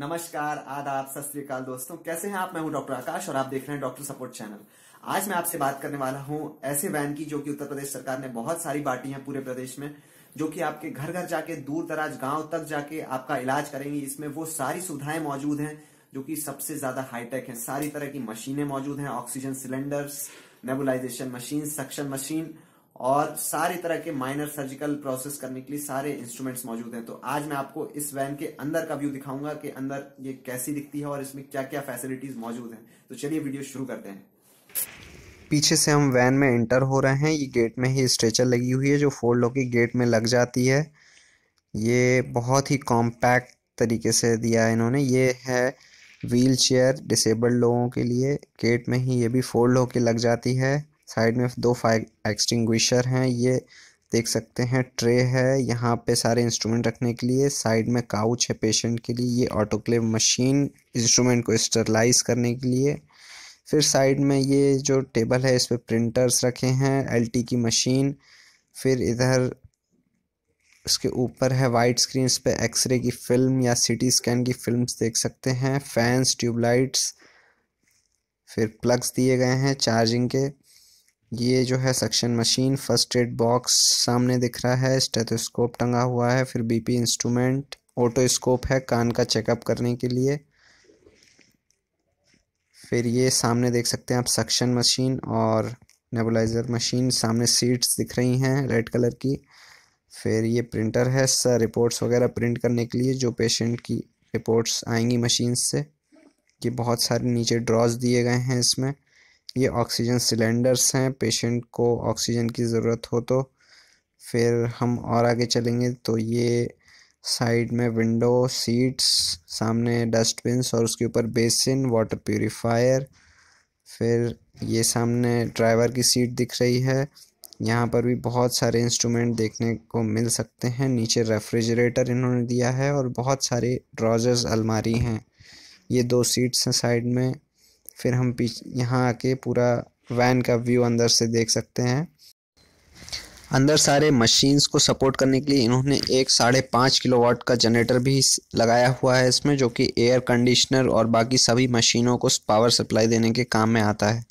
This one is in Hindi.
नमस्कार, आदाब, सत दोस्तों। कैसे हैं आप? मैं हूँ डॉक्टर आकाश और आप देख रहे हैं डॉक्टर सपोर्ट चैनल। आज मैं आपसे बात करने वाला हूँ ऐसे वैन की जो कि उत्तर प्रदेश सरकार ने बहुत सारी बांटी है पूरे प्रदेश में, जो कि आपके घर घर जाके दूर दराज गाँव तक जाके आपका इलाज करेंगी। इसमें वो सारी सुविधाएँ मौजूद हैं, जो कि सबसे ज़्यादा हाईटेक है। सारी तरह की मशीनें मौजूद हैं oxygen cylinders nebulisation machine suction machine और सारे तरह के माइनर सर्जिकल प्रोसेस करने के लिए सारे इंस्ट्रूमेंट्स मौजूद हैं। तो आज मैं आपको इस वैन के अंदर का व्यू दिखाऊँगा कि अंदर ये कैसी दिखती है और इसमें क्या क्या फैसिलिटीज़ मौजूद हैं। तो चलिए वीडियो शुरू करते हैं। पीछे से हम वैन में एंटर हो रहे हैं। ये गेट में ही स्ट्रेचर लगी हुई है जो फोल्ड होकर गेट में लग जाती है। ये बहुत ही कॉम्पैक्ट तरीके से दिया है इन्होंने। ये है व्हील चेयर डिसेबल्ड लोगों के लिए। गेट में ही ये भी फोल्ड होके लग जाती है। साइड में दो फायर एक्सटिंग्विशर हैं, ये देख सकते हैं, ट्रे है, यहाँ पे सारे इंस्ट्रूमेंट रखने के लिए, साइड में काउच है पेशेंट के लिए, ये ऑटोक्लेव मशीन इंस्ट्रूमेंट को स्टरलाइज करने के लिए। फिर साइड में ये जो टेबल है, इस पर प्रिंटर्स रखे हैं, एलटी की मशीन, फिर इधर उसके ऊपर है वाइट स्क्रीन पे एक्सरे की फ़िल्म या सीटी स्कैन की फिल्म्स देख सकते हैं, फैंस, ट्यूबलाइट्स, फिर प्लग्स दिए गए हैं चार्जिंग के। ये जो है suction machine, first aid box सामने दिख रहा है, स्टेथोस्कोप टंगा हुआ है, फिर बीपी इंस्ट्रूमेंट, ऑटोस्कोप है कान का चेकअप करने के लिए। फिर ये सामने देख सकते हैं आप सक्शन मशीन और नेबुलाइज़र मशीन, सामने सीट्स दिख रही हैं रेड कलर की। फिर ये प्रिंटर है, सर रिपोर्ट्स वगैरह प्रिंट करने के लिए जो पेशेंट की रिपोर्ट्स आएँगी मशीन से। ये बहुत सारे नीचे ड्रॉज दिए गए हैं इसमें। ये ऑक्सीजन सिलेंडर्स हैं। पेशेंट को ऑक्सीजन की ज़रूरत हो तो फिर हम और आगे चलेंगे। तो ये साइड में विंडो सीट्स सामने डस्टबिन्स और उसके ऊपर बेसिन वाटर प्योरीफायर फिर ये सामने ड्राइवर की सीट दिख रही है। यहाँ पर भी बहुत सारे इंस्ट्रूमेंट देखने को मिल सकते हैं। नीचे रेफ्रिजरेटर इन्होंने दिया है और बहुत सारे ड्रॉजर्स अलमारी हैं। ये दो सीट्स हैं साइड में। फिर हम पीछे, यहाँ आके पूरा वैन का व्यू अंदर से देख सकते हैं। अंदर सारे मशीन्स को सपोर्ट करने के लिए इन्होंने एक साढ़े पाँच किलो वाट का जनरेटर भी लगाया हुआ है इसमें, जो कि एयर कंडीशनर और बाकी सभी मशीनों को पावर सप्लाई देने के काम में आता है।